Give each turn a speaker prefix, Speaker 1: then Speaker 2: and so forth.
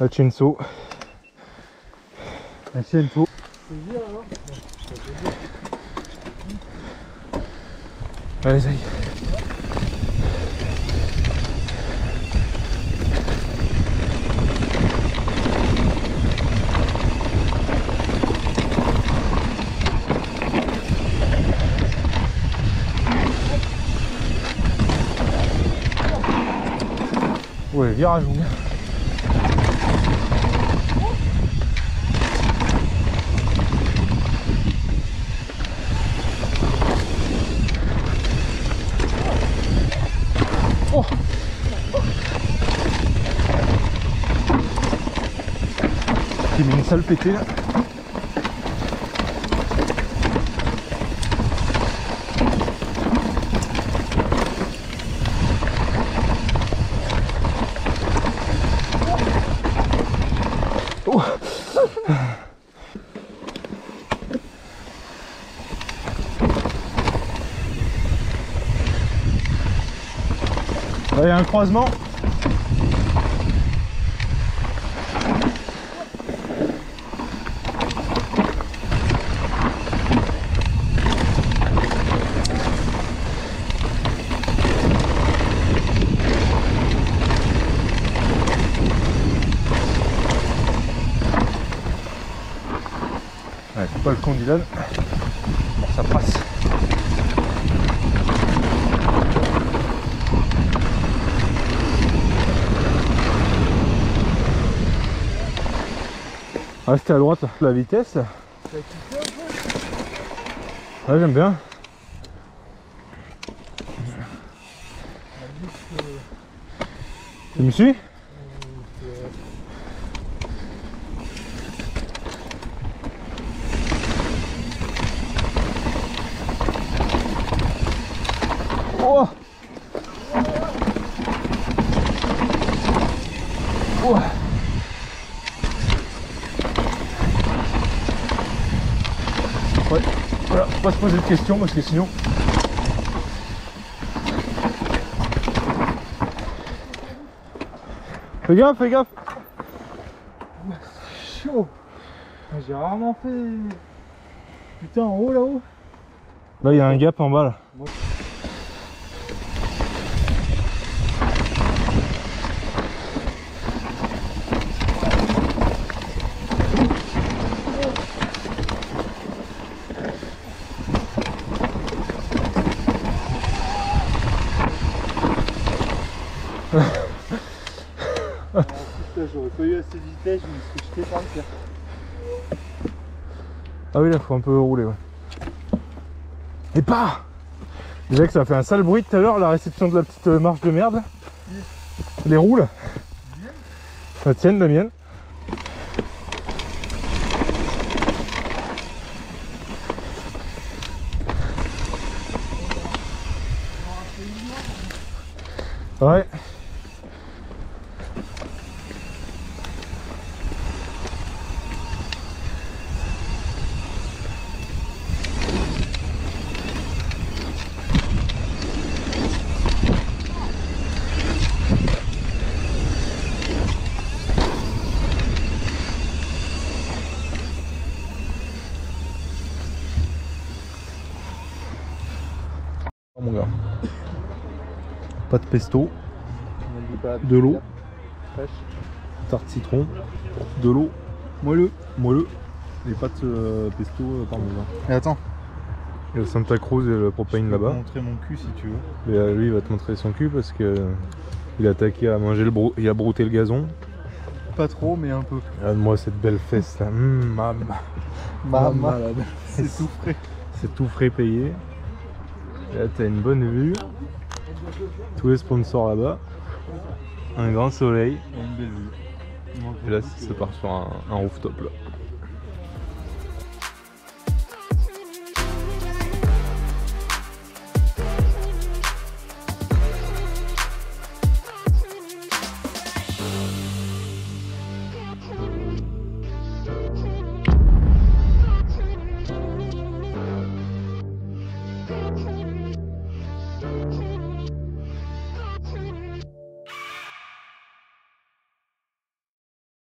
Speaker 1: La Chenso.
Speaker 2: La faux.
Speaker 1: Allez, y est. Ouais, virage ou bien J'ai mis une sale pétée là. Oh. Il y a un croisement. Ouais, c'est pas le con. Bon, ça passe. Restez à droite la vitesse. Ouais, j'aime bien. Tu me suis? Ouais, voilà, faut pas se poser de questions parce que sinon. Fais gaffe, fais gaffe
Speaker 2: Chaud. Ah, J'ai rarement fait. Putain, en haut là-haut.
Speaker 1: Là, il y a un gap en bas là.
Speaker 2: Putain, j'aurais pas eu assez de vitesse, je me serais jeté par le terre.
Speaker 1: Ah oui, là, faut un peu rouler, ouais. Et pas Déjà que ça a fait un sale bruit tout à l'heure, la réception de la petite euh, marche de merde. Les roues, là. La tienne, la mienne. Ouais. Oh, mon gars. Pas de pesto, de l'eau, tarte citron, de l'eau, moelleux, moelleux, les pâtes euh, pesto euh, parmesan.
Speaker 2: Et attends,
Speaker 1: Il y a le Santa Cruz et le propane
Speaker 2: je peux te
Speaker 1: là-bas.
Speaker 2: montrer mon cul si tu veux.
Speaker 1: Et euh, lui il va te montrer son cul parce que euh, il a attaqué à manger le brou et à brouter le gazon.
Speaker 2: Pas trop, mais un peu.
Speaker 1: Regarde-moi cette belle fesse là. Mmh, mam.
Speaker 2: Maman. C'est tout frais.
Speaker 1: C'est tout frais payé. Et là t'as une bonne vue. Tous les sponsors là-bas. Un grand soleil.
Speaker 2: Et une belle vue.
Speaker 1: Et là ça part sur un, un rooftop là.